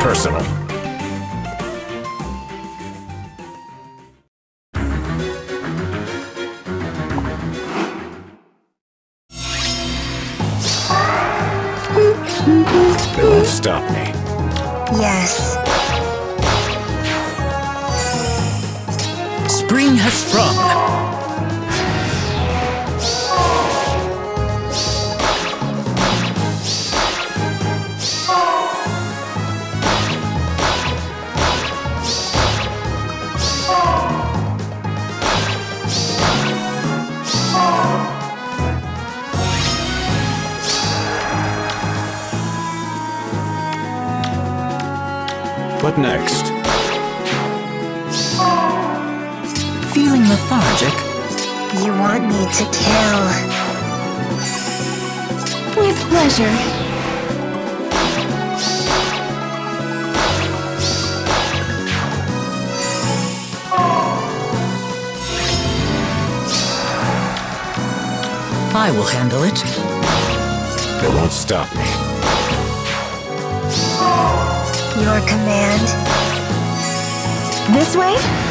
personal. They won't stop me. Yes. Spring has sprung. What next? Feeling lethargic? You want me to kill. With pleasure. I will handle it. They won't stop me. Your command. This way?